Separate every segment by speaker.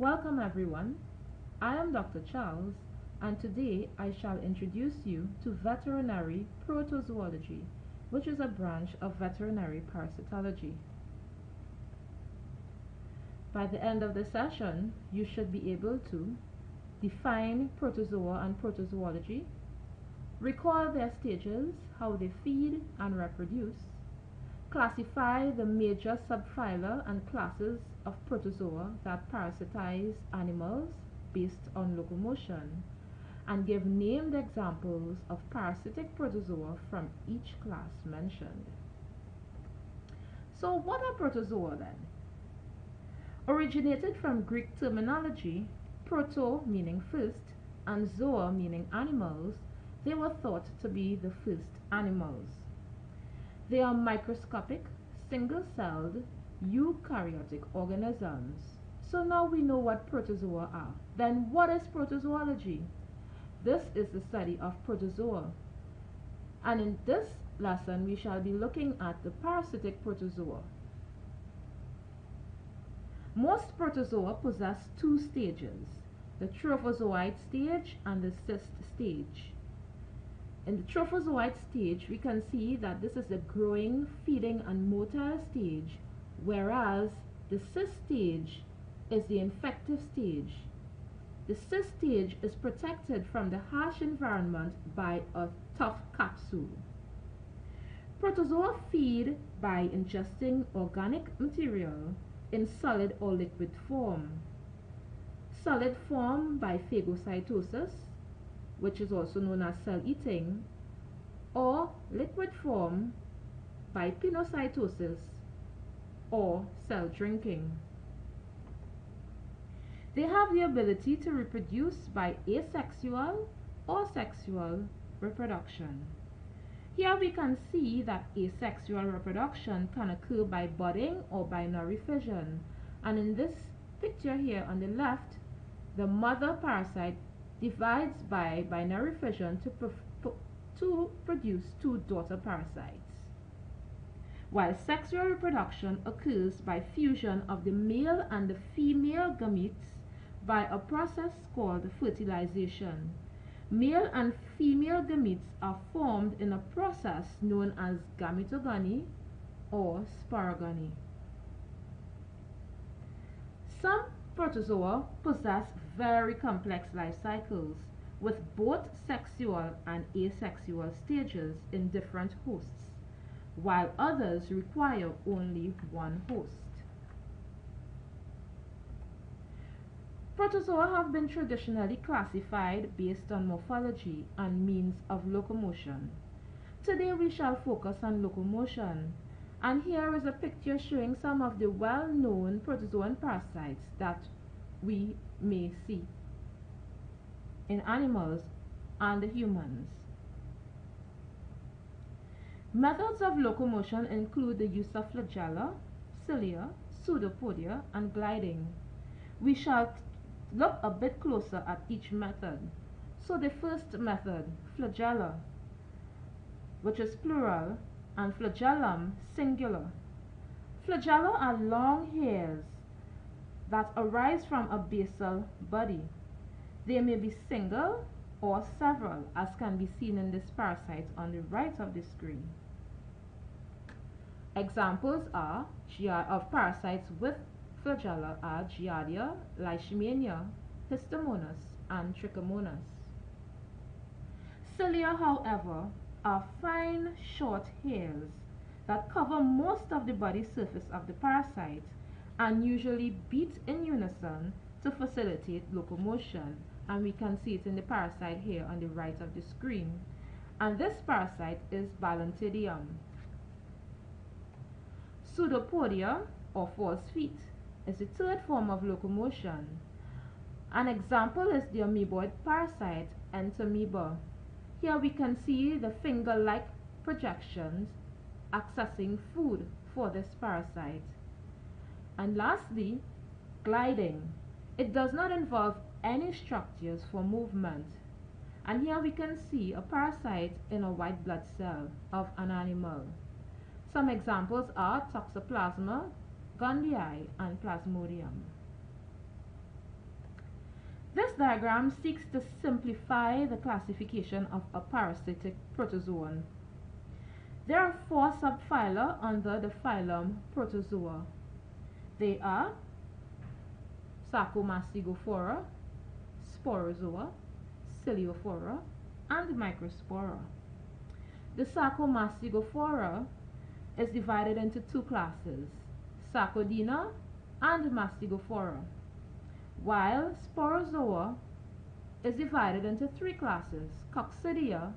Speaker 1: Welcome everyone. I am Dr. Charles and today I shall introduce you to veterinary protozoology, which is a branch of veterinary parasitology. By the end of the session, you should be able to define protozoa and protozoology, recall their stages, how they feed and reproduce, classify the major subphyla and classes of protozoa that parasitize animals based on locomotion, and give named examples of parasitic protozoa from each class mentioned. So what are protozoa then? Originated from Greek terminology, proto meaning first and zoa meaning animals, they were thought to be the first animals. They are microscopic, single-celled, eukaryotic organisms. So now we know what protozoa are. Then what is protozoology? This is the study of protozoa. And in this lesson, we shall be looking at the parasitic protozoa. Most protozoa possess two stages, the trophozoite stage and the cyst stage. In the trophozoite stage, we can see that this is the growing, feeding, and motile stage, whereas the cyst stage is the infective stage. The cyst stage is protected from the harsh environment by a tough capsule. Protozoa feed by ingesting organic material in solid or liquid form. Solid form by phagocytosis, which is also known as cell eating, or liquid form by pinocytosis or cell drinking. They have the ability to reproduce by asexual or sexual reproduction. Here we can see that asexual reproduction can occur by budding or by binary fission. And in this picture here on the left, the mother parasite divides by binary fission to, to produce two daughter parasites. While sexual reproduction occurs by fusion of the male and the female gametes by a process called fertilization. Male and female gametes are formed in a process known as gametogony or sporogony. Some protozoa possess very complex life cycles with both sexual and asexual stages in different hosts, while others require only one host. Protozoa have been traditionally classified based on morphology and means of locomotion. Today we shall focus on locomotion. And here is a picture showing some of the well-known protozoan parasites that we may see in animals and humans. Methods of locomotion include the use of flagella, cilia, pseudopodia, and gliding. We shall Look a bit closer at each method. So the first method, flagella, which is plural, and flagellum, singular. Flagella are long hairs that arise from a basal body. They may be single or several, as can be seen in this parasite on the right of the screen. Examples are of parasites with flagella are Giardia, Leishmania, Histomonas, and Trichomonas. Cilia, however, are fine, short hairs that cover most of the body surface of the parasite and usually beat in unison to facilitate locomotion and we can see it in the parasite here on the right of the screen and this parasite is Balantidium. Pseudopodia or false feet is the third form of locomotion. An example is the amoeboid parasite Entamoeba. Here we can see the finger-like projections accessing food for this parasite. And lastly, gliding. It does not involve any structures for movement. And here we can see a parasite in a white blood cell of an animal. Some examples are Toxoplasma, Gondii, and Plasmodium. This diagram seeks to simplify the classification of a parasitic protozoan. There are four subphyla under the phylum Protozoa. They are Sarcomastigophora, Sporozoa, Ciliophora, and Microspora. The Sarcomastigophora is divided into two classes, Sarcodina and Mastigophora, while Sporozoa is divided into three classes, Coccidia,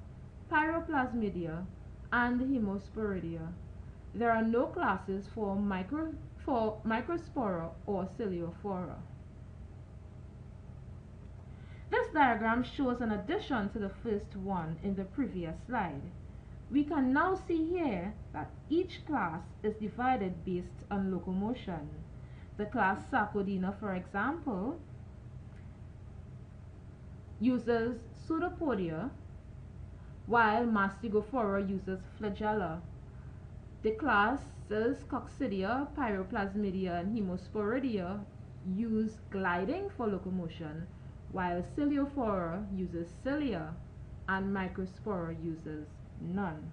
Speaker 1: Piroplasmidia, and Hemosporidia. There are no classes for, micro, for Microspora or Ciliophora. This diagram shows an addition to the first one in the previous slide. We can now see here that each class is divided based on locomotion. The class Sarcodina, for example, uses pseudopodia, while Mastigophora uses flagella. The classes Coccidia, Piroplasmidia, and Hemosporidia use gliding for locomotion, while Ciliophora uses cilia and Microspora uses none.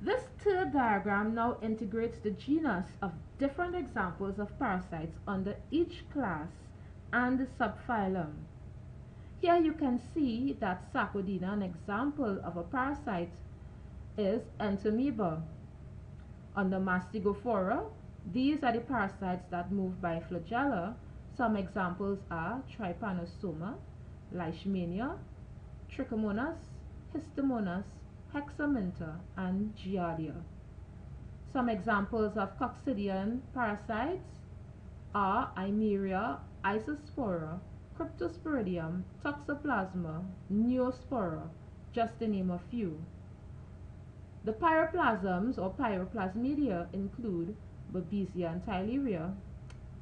Speaker 1: This third diagram now integrates the genus of different examples of parasites under each class and the subphylum. Here you can see that Sarcodina, an example of a parasite, is Entamoeba. Under Mastigophora, these are the parasites that move by flagella. Some examples are Trypanosoma, Leishmania, Trichomonas, Histomonas, Hexamita, and Giardia. Some examples of coccidian parasites are Eimeria, Isospora, Cryptosporidium, Toxoplasma, Neospora, just to name a few. The piroplasms or piroplasmidia include Babesia and Theileria.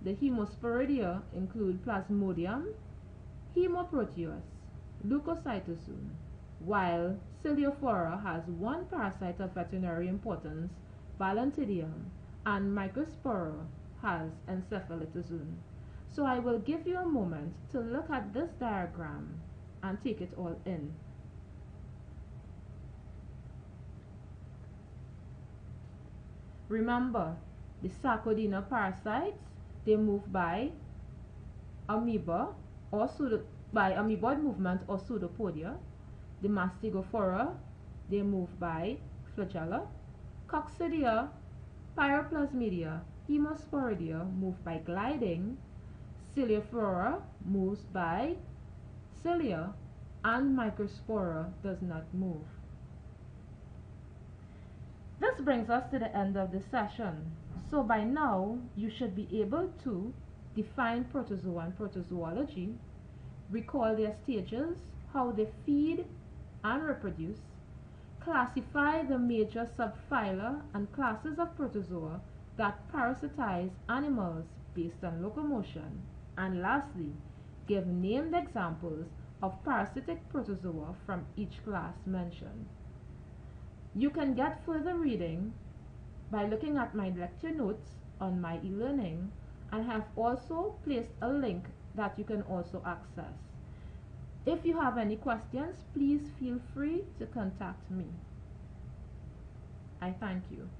Speaker 1: The hemosporidia include Plasmodium, Hemoproteus, Leucocytozoon, while Ciliophora has one parasite of veterinary importance, Balantidium, and Microspora has Encephalitozoon. So I will give you a moment to look at this diagram and take it all in. Remember, the Sarcodina parasites, they move by amoeba or by amoeboid movement or pseudopodia. The Mastigophora, they move by flagella. Coccidia, Piroplasmidia, Hemosporidia move by gliding Ciliophora moves by cilia and Microspora does not move. This brings us to the end of the session. So by now, you should be able to define protozoa and protozoology, recall their stages, how they feed and reproduce, classify the major subphyla and classes of protozoa that parasitize animals based on locomotion, and lastly, give named examples of parasitic protozoa from each class mentioned. You can get further reading by looking at my lecture notes on my e-learning and have also placed a link that you can also access. If you have any questions, please feel free to contact me. I thank you.